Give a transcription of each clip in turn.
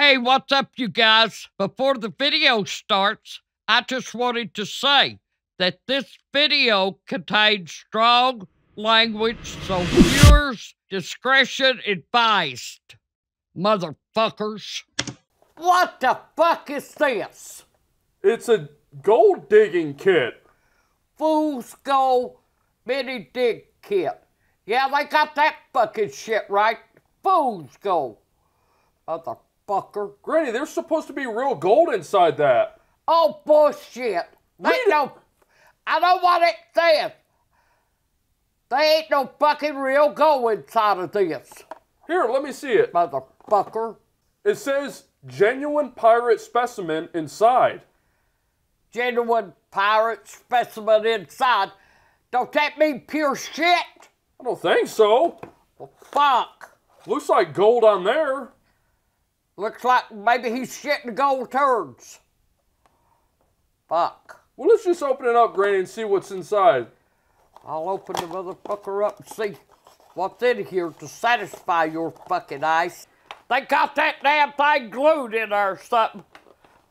Hey, what's up, you guys? Before the video starts, I just wanted to say that this video contains strong language, so viewers' discretion advised. Motherfuckers. What the fuck is this? It's a gold digging kit. Fool's Gold Mini Dig Kit. Yeah, they got that fucking shit right. Fool's Gold. Motherfucker. Granny, there's supposed to be real gold inside that. Oh, bullshit. They ain't no. I know what it says. They ain't no fucking real gold inside of this, Here, let me see it. motherfucker. It says genuine pirate specimen inside. Genuine pirate specimen inside. Don't that mean pure shit? I don't think so. Well, fuck. Looks like gold on there. Looks like maybe he's shitting gold turds. Fuck. Well, let's just open it up, Granny, and see what's inside. I'll open the motherfucker up and see what's in here to satisfy your fucking eyes. They got that damn thing glued in there or something.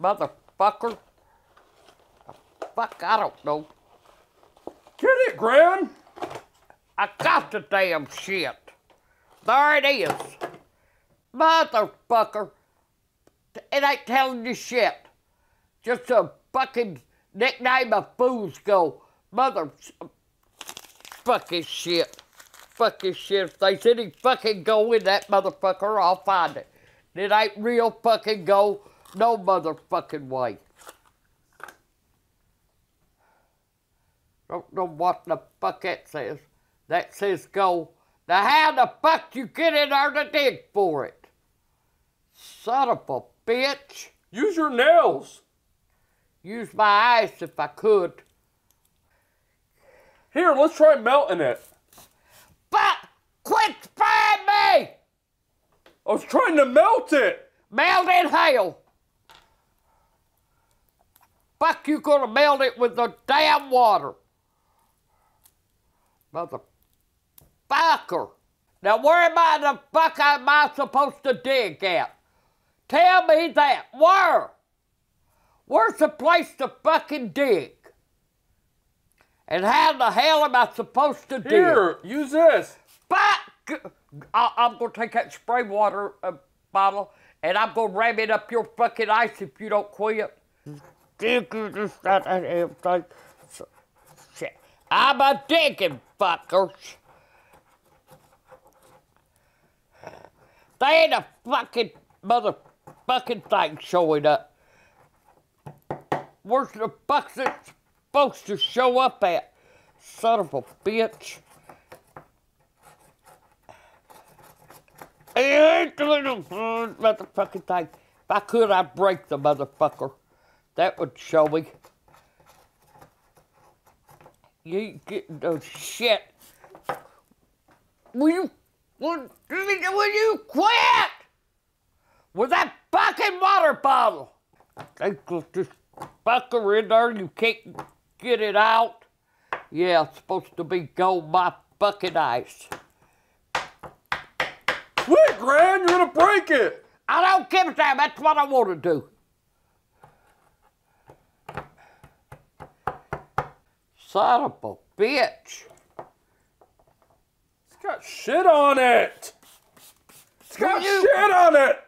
Motherfucker. Fuck, I don't know. Get it, Gran? I got the damn shit. There it is. Motherfucker. It ain't telling you shit. Just a fucking nickname of fools go. Mother fucking shit. Fucking shit. If there's any fucking go in that motherfucker, I'll find it. It ain't real fucking go no motherfucking way. Don't know what the fuck that says. That says go. Now how the fuck you get in there to dig for it? Son of a bitch. Use your nails. Use my eyes if I could. Here, let's try melting it. But Quit spraying me! I was trying to melt it. Melt in hell! Fuck you gonna melt it with the damn water. Motherfucker. Now where am I the fuck am I supposed to dig at? Tell me that. Where? Where's the place to fucking dig? And how the hell am I supposed to dig? Here, use this. Fuck! I, I'm gonna take that spray water uh, bottle and I'm gonna ram it up your fucking ice if you don't quit. Dig this that that damn thing. So- Shit. I'm a digging fuckers. They ain't a fucking motherfucking thing showing up. Where's the fuck's it supposed to show up at? Son of a bitch. Uh, motherfucking thing. If I could, I'd break the motherfucker. That would show me. You ain't getting no shit. Will you, will, will you quit? With that fucking water bottle. They put this fucker in there, you can't get it out. Yeah, it's supposed to be gold my bucket ice. Quit, Gran, you're gonna break it. I don't give a damn. That's what I want to do. Son of a bitch. It's got shit on it. It's got shit on it.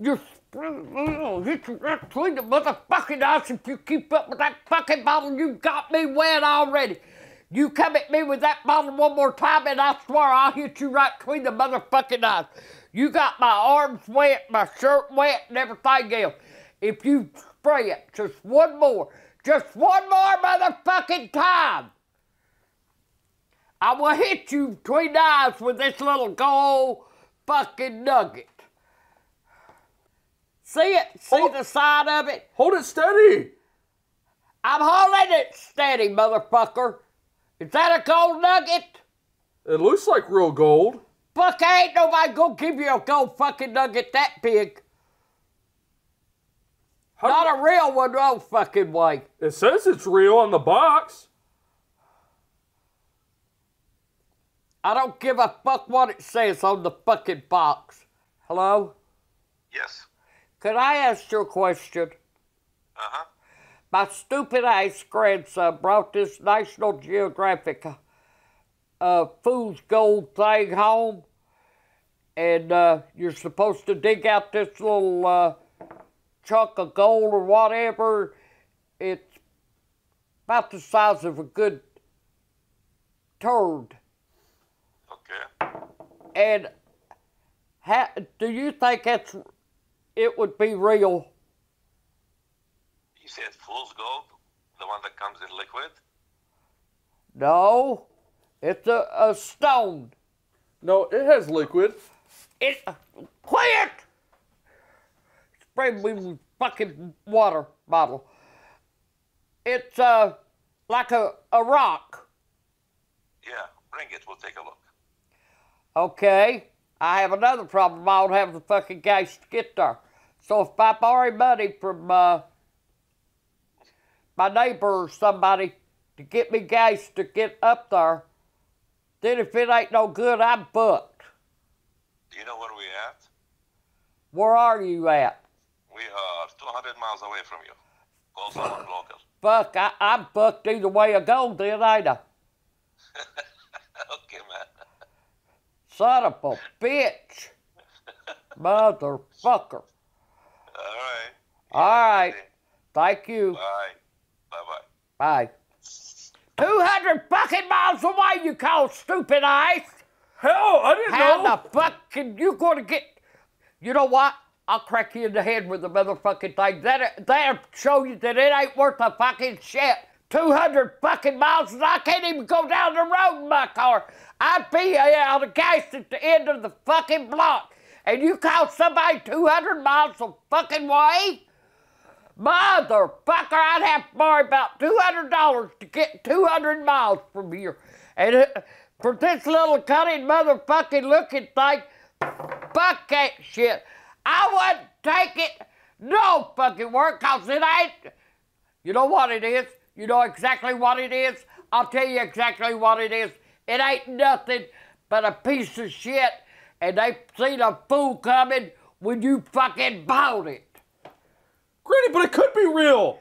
You're oh, hit you right between the motherfucking eyes if you keep up with that fucking bottle. You got me wet already. You come at me with that bottle one more time, and I swear I'll hit you right between the motherfucking eyes. You got my arms wet, my shirt wet, and everything else. If you spray it just one more, just one more motherfucking time, I will hit you between the eyes with this little gold fucking nugget. See it? See Oh. the side of it? Hold it steady. I'm holding it steady, motherfucker. Is that a gold nugget? It looks like real gold. Fuck, ain't nobody gonna give you a gold fucking nugget that big. How Not a real one, no fucking way. It says it's real on the box. I don't give a fuck what it says on the fucking box. Hello? Yes. Could I ask you a question? Uh huh. My stupid ass grandson brought this National Geographic uh, fool's gold thing home, and uh, you're supposed to dig out this little uh, chunk of gold or whatever. It's about the size of a good turd. Okay. And how, do you think that's it would be real? You said fool's gold, the one that comes in liquid. No, it's a, a stone. No, it has liquid. It quiet. Spray me with fucking water bottle. It's uh like a, a rock. Yeah, bring it. We'll take a look. Okay. I have another problem. I don't have the fucking gas to get there. So if I borrow money from uh, my neighbor or somebody to get me gas to get up there, then if it ain't no good, I'm booked. Do you know where we at? Where are you at? We are 200 miles away from you. Call someone local. Fuck, I, I'm booked either way I go then, ain't I? okay, man. Son of a bitch. Motherfucker. All right. All right. Thank you. Bye. Bye bye. Bye. 200 fucking miles away, you call stupid ice. Hell, I didn't How know. the fuck can you going to get. You know what? I'll crack you in the head with the motherfucking thing. That, that'll show you that it ain't worth a fucking shit. 200 fucking miles and I can't even go down the road in my car. I'd be uh, out of gas at the end of the fucking block. And you call somebody 200 miles a fucking way? Motherfucker, I'd have to borrow about $200 to get 200 miles from here. And uh, for this little cunning motherfucking looking thing, fuck that shit. I wouldn't take it no fucking work because it ain't. You know what it is? You know exactly what it is? I'll tell you exactly what it is. It ain't nothing but a piece of shit, and they seen a fool coming when you fucking bought it. Granny, but it could be real.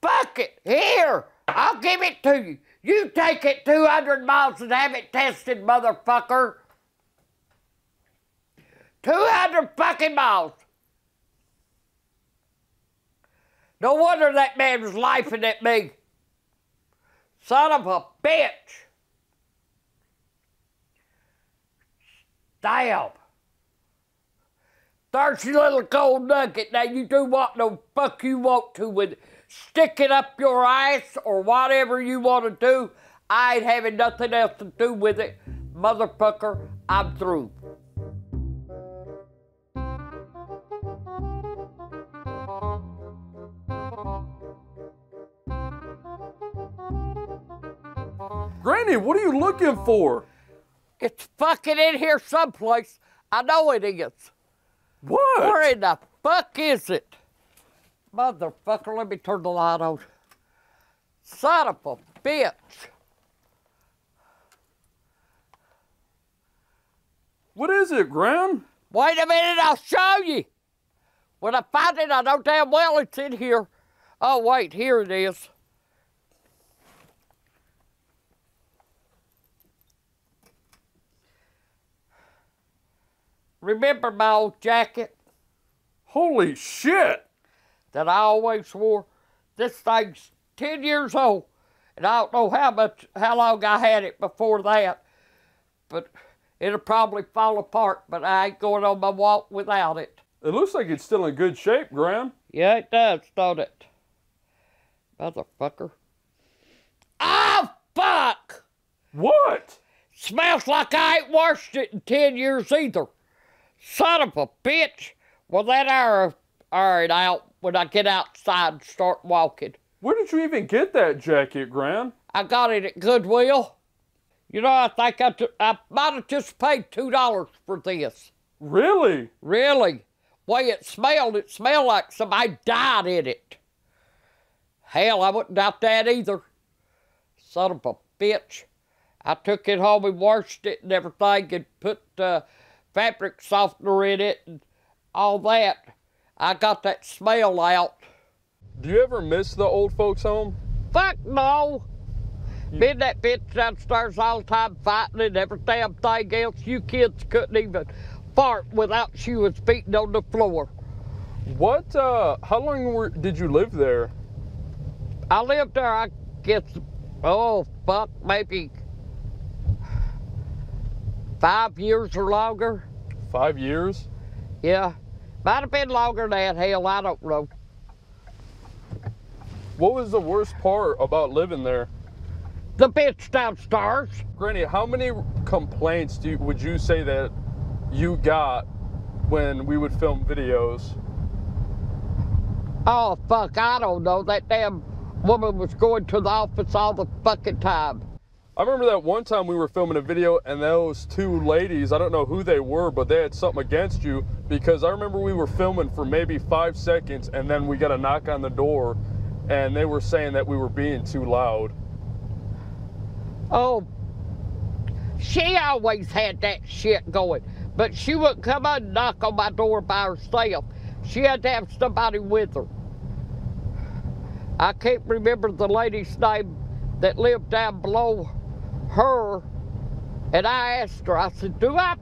Fuck it. Here, I'll give it to you. You take it 200 miles and have it tested, motherfucker. 200 fucking miles. No wonder that man was laughing at me. Son of a bitch. Damn. Thirsty little gold nugget. Now you do what the fuck you want to with it. Stick it up your ass or whatever you want to do. I ain't having nothing else to do with it. Motherfucker, I'm through. Granny, what are you looking for? It's fucking in here someplace. I know it is. What? Where in the fuck is it? Motherfucker, let me turn the light on. Son of a bitch. What is it, Gran? Wait a minute, I'll show you. When I find it, I know damn well it's in here. Oh, wait, here it is. Remember my old jacket Holy shit! that I always wore? This thing's 10 years old, and I don't know how much, how long I had it before that, but it'll probably fall apart, but I ain't going on my walk without it. It looks like it's still in good shape, Graham. Yeah, it does, don't it? Motherfucker. Oh, fuck! What? Smells like I ain't washed it in 10 years either. Son of a bitch. Well, that hour iron out when I get outside and start walking. Where did you even get that jacket, Gran? I got it at Goodwill. You know, I think I, I might have just paid $2 for this. Really? Really? Way it smelled, it smelled like somebody died in it. Hell, I wouldn't doubt that either. Son of a bitch. I took it home and washed it and everything and put uh, fabric softener in it and all that. I got that smell out. Do you ever miss the old folks' home? Fuck no. And that bitch downstairs all the time fighting and every damn thing else. You kids couldn't even fart without she was beating on the floor. What? Uh, how long were, did you live there? I lived there, I guess, oh, fuck, maybe five years or longer. Five years. Yeah. Might have been longer than that. Hell, I don't know. What was the worst part about living there? The bitch downstairs. Granny, how many complaints do you, would you say that you got when we would film videos? Oh, fuck, I don't know. That damn woman was going to the office all the fucking time. I remember that one time we were filming a video and those two ladies, I don't know who they were, but they had something against you because I remember we were filming for maybe five seconds and then we got a knock on the door and they were saying that we were being too loud. Oh, she always had that shit going, but she wouldn't come and knock on my door by herself. She had to have somebody with her. I can't remember the lady's name that lived down below her, and I asked her, I said, do I,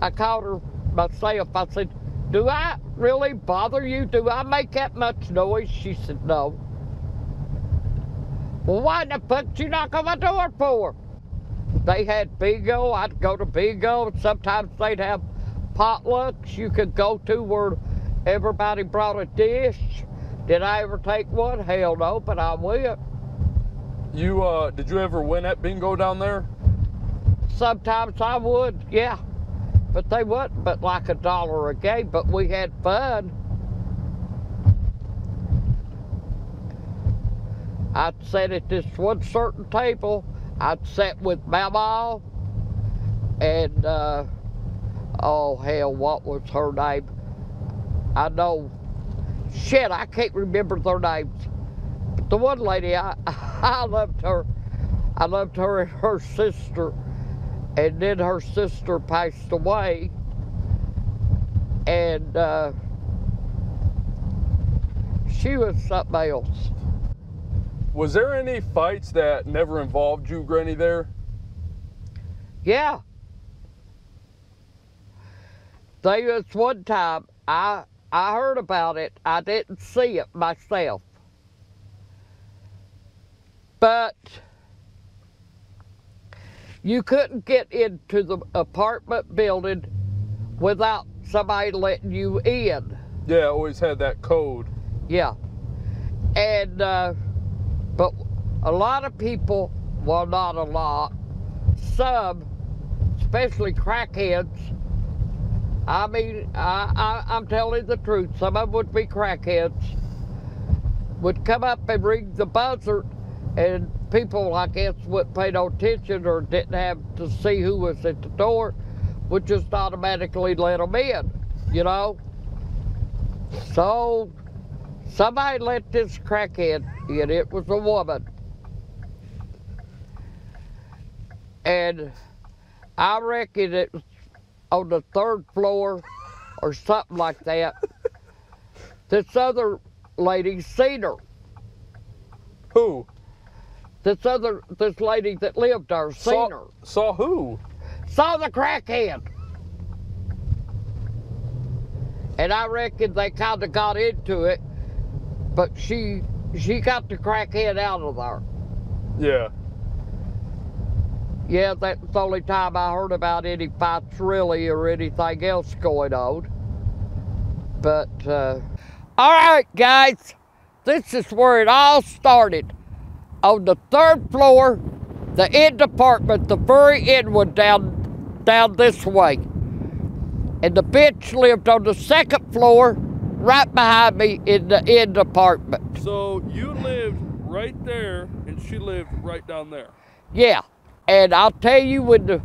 I called her myself, I said, do I really bother you? Do I make that much noise? She said, no. Well, why the fuck you knock on my door for? They had bingo, I'd go to bingo, sometimes they'd have potlucks you could go to where everybody brought a dish. Did I ever take one? Hell no, but I went. You, uh, did you ever win at bingo down there? Sometimes I would, yeah. But they wasn't but like a dollar a game, but we had fun. I'd sit at this one certain table. I'd sit with Mama and, uh, oh hell, what was her name? I know, shit, I can't remember their names. The one lady, I, I loved her. I loved her and her sister. And then her sister passed away. And uh, she was something else. Was there any fights that never involved you, Granny, there? Yeah. There was one time I I heard about it. I didn't see it myself. But you couldn't get into the apartment building without somebody letting you in. Yeah, I always had that code. Yeah. And, uh, but a lot of people, well, not a lot, some, especially crackheads, I mean, I, I, I'm telling the truth, some of them would be crackheads, would come up and ring the buzzer, and people, I guess, wouldn't pay no attention or didn't have to see who was at the door, would just automatically let them in, you know? So, somebody let this crackhead in. It was a woman. And I reckon it was on the third floor or something like that. this other lady seen her. Who? This other, this lady that lived there seen saw, her. Saw who? Saw the crackhead. And I reckon they kind of got into it, but she she got the crackhead out of there. Yeah. Yeah, that's the only time I heard about any fights really or anything else going on. But, uh, all right, guys, this is where it all started. On the third floor, the end apartment, the very end one down, down this way. And the bitch lived on the second floor, right behind me in the end apartment. So you lived right there, and she lived right down there. Yeah. And I'll tell you, when the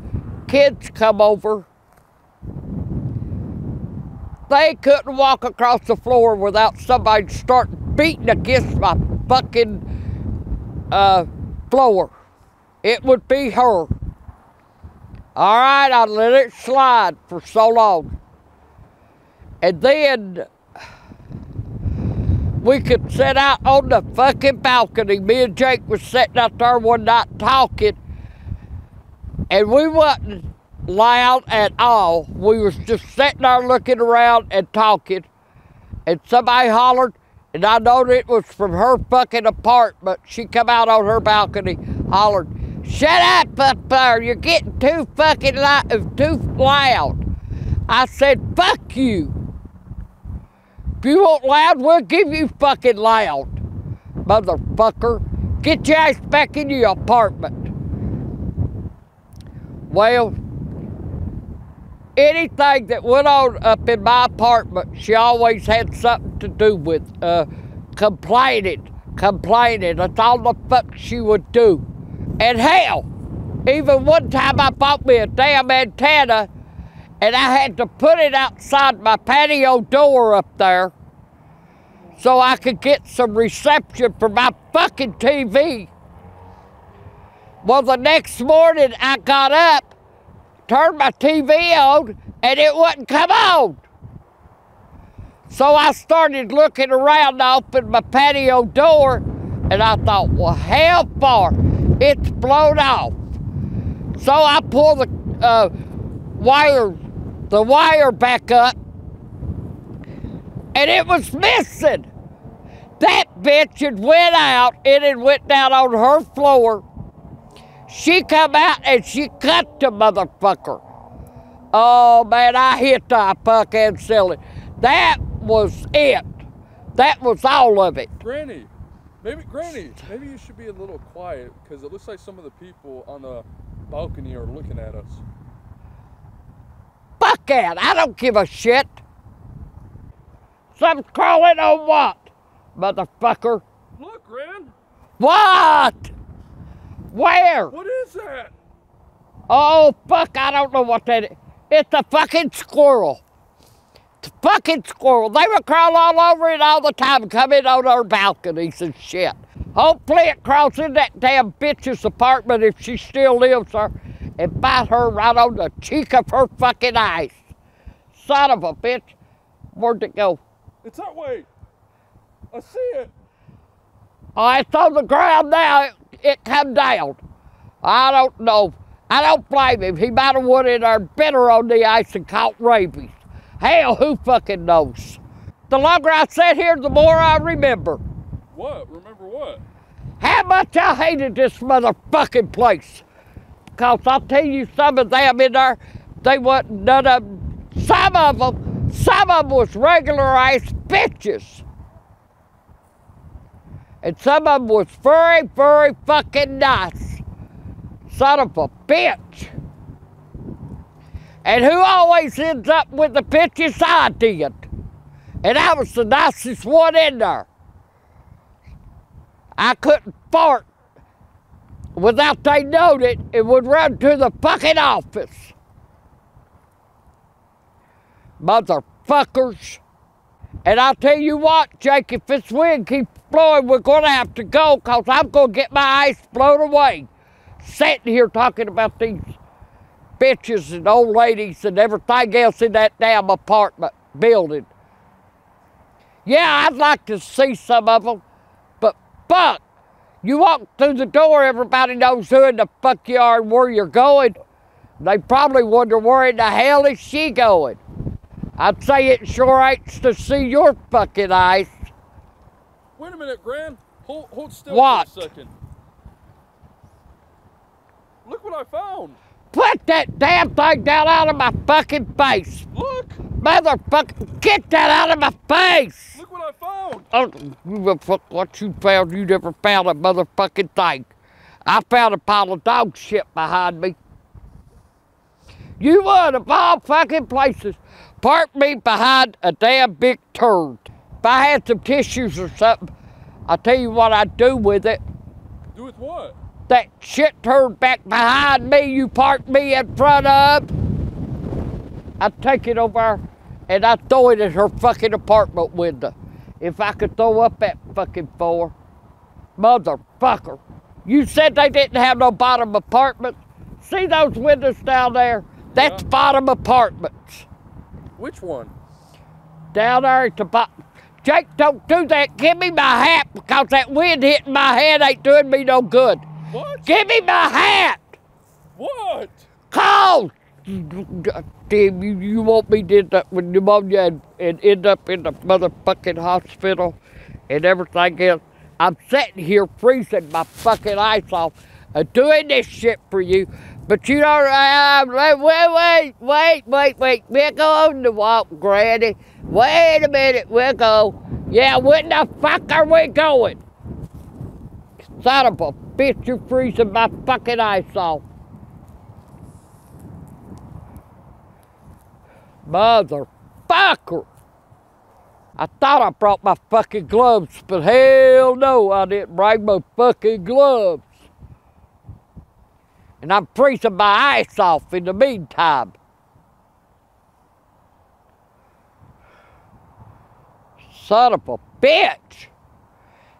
kids come over, they couldn't walk across the floor without somebody starting beating against my fucking uh, floor. It would be her. All right, I let it slide for so long. And then we could sit out on the fucking balcony. Me and Jake was sitting out there one night talking, and we wasn't loud at all. We was just sitting there looking around and talking, and somebody hollered, and I knowed it was from her fucking apartment. She come out on her balcony, hollered, "Shut up up there! You're getting too fucking loud, too loud." I said, "Fuck you." If you want loud, we'll give you fucking loud. Motherfucker. Get your ass back in your apartment. Well, anything that went on up in my apartment, she always had something to do with uh, complaining, complaining. That's all the fuck she would do. And hell, even one time I bought me a damn antenna and I had to put it outside my patio door up there so I could get some reception for my fucking TV. Well, the next morning I got up, turned my TV on, and it wouldn't come on. So I started looking around, I opened my patio door, and I thought, well, how far? It's blown off. So I pulled the uh, wire the wire back up and it was missing. That bitch had went out and it went down on her floor. She come out and she cut the motherfucker. Oh man, I hit that fucking silly. That was it. That was all of it. Granny, maybe Granny, maybe you should be a little quiet because it looks like some of the people on the balcony are looking at us. Fuck it. I don't give a shit. Some crawling on what? Motherfucker. Look, Gran. What? Where? What is that? Oh, fuck, I don't know what that is. It's a fucking squirrel. It's a fucking squirrel. They would crawl all over it all the time, come in on our balconies and shit. Hopefully it crawls in that damn bitch's apartment if she still lives there and bite her right on the cheek of her fucking eyes. Son of a bitch. Where'd it go? It's that way. I see it. Oh, it's on the ground now. It, it come down. I don't know. I don't blame him. He might have went in there and bit her on the ice and caught rabies. Hell, who fucking knows? The longer I sit here, the more I remember. What? Remember what? How much I hated this motherfucking place. Because I'll tell you, some of them in there, they wasn't none of them. Some of them, some of them was regular ass bitches. And some of them was very, very fucking nice. Son of a bitch. And who always ends up with the bitches? I did. And I was the nicest one in there. I couldn't fart without they knowed it and would run to the fucking office. Motherfuckers. And I'll tell you what, Jake, if this wind keeps blowing, we're going to have to go because I'm going to get my ice blown away. Sitting here talking about these bitches and old ladies and everything else in that damn apartment building. Yeah, I'd like to see some of them, but fuck, you walk through the door, everybody knows who in the fuck you are and where you're going. They probably wonder where in the hell is she going. I'd say it sure ain't to see your fucking eyes. Wait a minute, Gran. Hold, hold still What? for a second. Look what I found. Put that damn thing down out of my fucking face. Look. Motherfucker, get that out of my face. Look what I found. Oh, fuck what you found? You never found a motherfucking thing. I found a pile of dog shit behind me. You would of all fucking places park me behind a damn big turd. If I had some tissues or something, I'll tell you what I'd do with it. Do with what? That shit turd back behind me you parked me in front of. I'd take it over and I'd throw it at her fucking apartment window. If I could throw up that fucking floor. Motherfucker. You said they didn't have no bottom apartments. See those windows down there? That's Yeah. bottom apartments. Which one? Down there at the bottom. Jake, don't do that. Give me my hat because that wind hitting my head ain't doing me no good. What? Give me my hat. What? Call. Damn, you, you want me to end up with pneumonia and, and end up in the motherfucking hospital and everything else. I'm sitting here freezing my fucking eyes off and doing this shit for you. But you don't, uh, wait, wait, wait, wait, wait. We're going to walk, Granny. Wait a minute, we'll go. Yeah, when the fuck are we going? Son of a bitch, you're freezing my fucking eyes off. Motherfucker! I thought I brought my fucking gloves, but hell no, I didn't bring my fucking gloves. And I'm freezing my ice off in the meantime. Son of a bitch!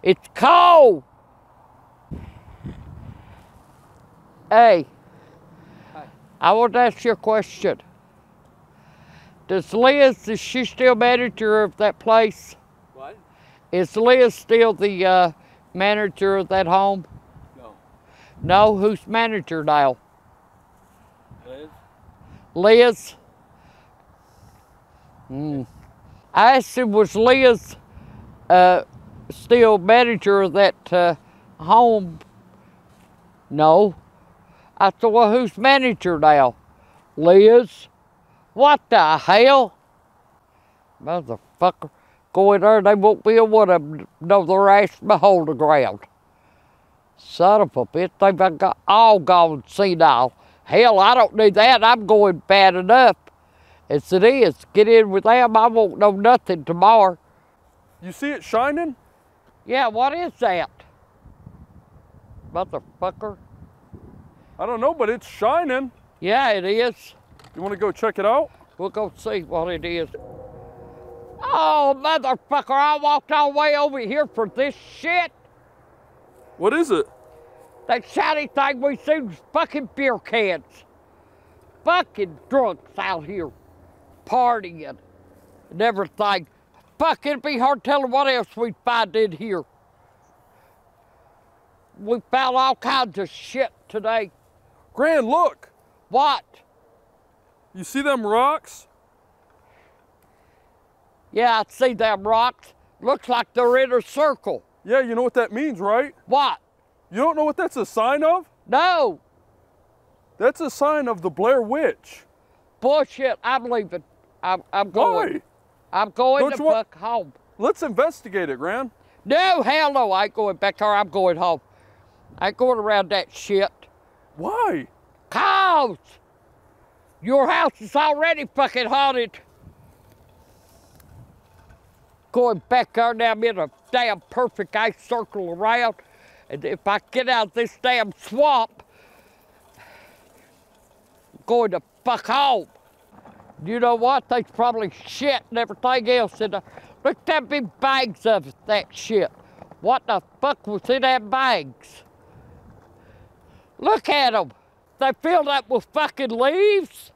It's cold! Hey, I want to ask you a question. Does Liz, is she still manager of that place? What? Is Liz still the uh, manager of that home? No. No, who's manager now? Liz? Liz? Hmm. I asked him, was Liz uh, still manager of that uh, home? No. I said, well, who's manager now? Liz? What the hell? Motherfucker. Go in there, they won't be a one able to know their ass behold the ground. Son of a bitch, they've got all gone senile. Hell, I don't need that. I'm going bad enough. As it is, get in with them. I won't know nothing tomorrow. You see it shining? Yeah, what is that? Motherfucker. I don't know, but it's shining. Yeah, it is. You want to go check it out? We'll go see what it is. Oh, motherfucker, I walked all the way over here for this shit. What is it? That shiny thing we see was fucking beer cans. Fucking drunks out here partying and everything. Fuck, it'd be hard telling what else we'd find in here. We found all kinds of shit today. Grand, look. What? You see them rocks? Yeah, I see them rocks. Looks like they're in a circle. Yeah, you know what that means, right? What? You don't know what that's a sign of? No. That's a sign of the Blair Witch. Bullshit. I'm leaving. I'm, I'm going. Why? I'm going Don't to you fuck home. Let's investigate it, Gran. No, hell no. I ain't going back there. I'm going home. I ain't going around that shit. Why? Cause your house is already fucking haunted. Going back there now, I'm in a damn perfect ice circle around. And if I get out of this damn swamp, I'm going to fuck home. You know what? There's probably shit and everything else in there. Look at them big bags of that shit. What the fuck was in that bags? Look at them. They filled up with fucking leaves.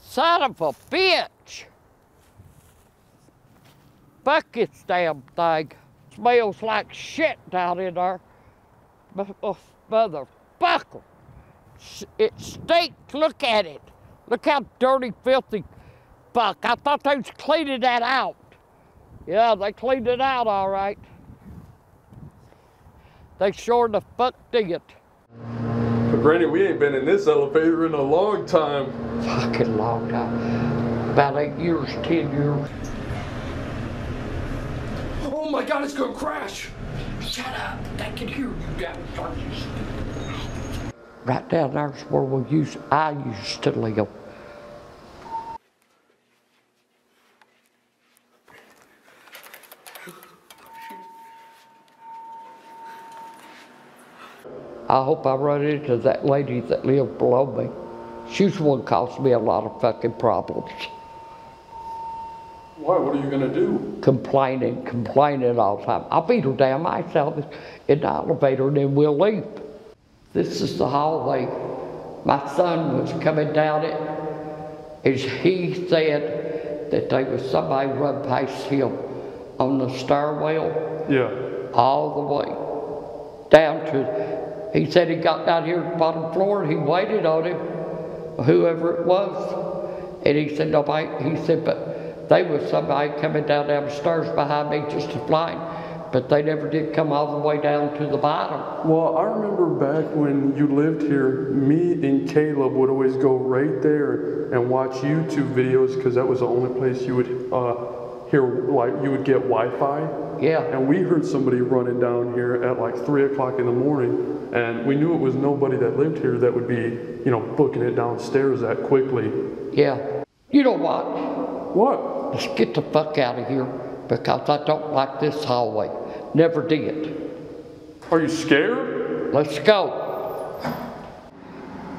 Son of a bitch. Fuck this damn thing. Smells like shit down in there. Oh, Motherfucker. It stinks. Look at it. Look how dirty, filthy. Fuck. I thought they was cleaning that out. Yeah, they cleaned it out all right. They sure the fuck did. But Granny, we ain't been in this elevator in a long time. Fucking long time. About eight years, ten years. Oh my god, it's gonna crash! Shut up. They can hear you down Right down there's where we used, I used to live. I hope I run into that lady that lived below me. She's the one caused me a lot of fucking problems. Why? What are you gonna do? complaining, complaining all the time. I'll beat her down myself in the elevator and then we'll leave. This is the hallway. My son was coming down it, and he said that there was somebody run past him on the stairwell Yeah. all the way down to. He said he got down here at the bottom floor and he waited on him, whoever it was, and he said nobody. He said, but they was somebody coming down down the stairs behind me just a flying, but they never did come all the way down to the bottom. Well, I remember back when you lived here, me and Caleb would always go right there and watch YouTube videos because that was the only place you would uh, hear, like, you would get Wi-Fi. Yeah. And we heard somebody running down here at like three o'clock in the morning, and we knew it was nobody that lived here that would be, you know, booking it downstairs that quickly. Yeah. You know what? What? Let's get the fuck out of here because I don't like this hallway. Never did. Are you scared? Let's go.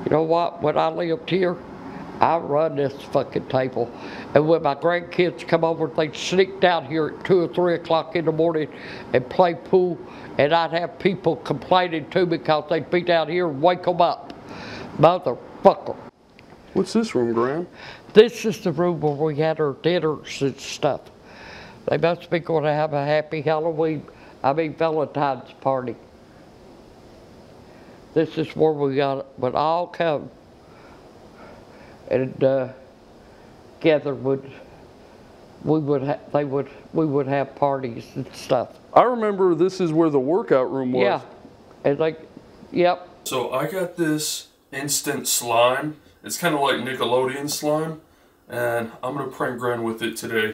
You know what? When I lived here, I run this fucking table. And when my grandkids come over, they'd sneak down here at 2 or 3 o'clock in the morning and play pool. And I'd have people complaining to me because they'd be down here and wake them up. Motherfucker. What's this room, Graham? This is the room where we had our dinners and stuff. They must be going to have a happy Halloween, I mean Valentine's party. This is where we got would all come and uh, gather would we would ha- they would we would have parties and stuff. I remember this is where the workout room was. Yeah, and like, yep. So I got this instant slime. It's kind of like Nickelodeon slime, and I'm gonna prank Gran with it today.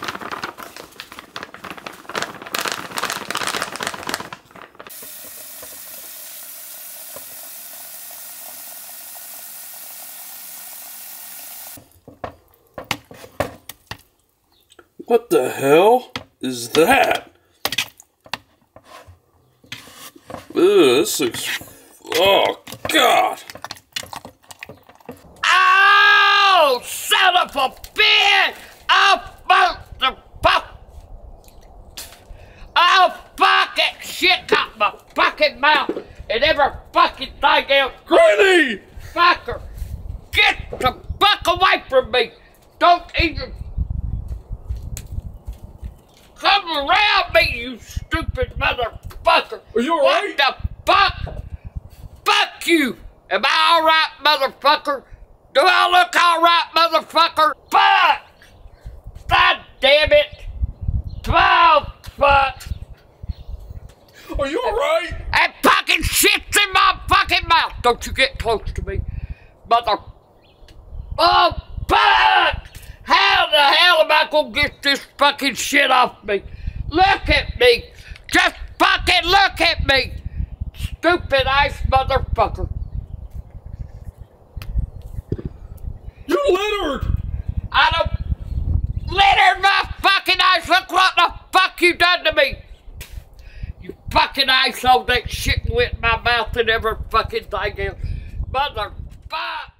What the hell is that? Ugh, this looks. Oh, God! Oh, son of a bitch! Oh, motherfucker! Oh, fucking shit got my fucking mouth and every fucking thing else. Granny! Fucker! Get the fuck away from me! Don't even come around me, you stupid motherfucker! Are you alright? What the fuck? Fuck you! Am I alright, motherfucker? Do I look alright, motherfucker? Fuck! God damn it! Oh, fuck! Are you alright? That fucking shit's in my fucking mouth! Don't you get close to me, mother. Oh, fuck! How the hell am I gonna get this fucking shit off me? Look at me! Just fucking look at me! Stupid ass motherfucker. You littered! I don't litter my fucking eyes. Look what the fuck you done to me. Fucking asshole. That shit went in my mouth and every fucking thing else. Motherfucker.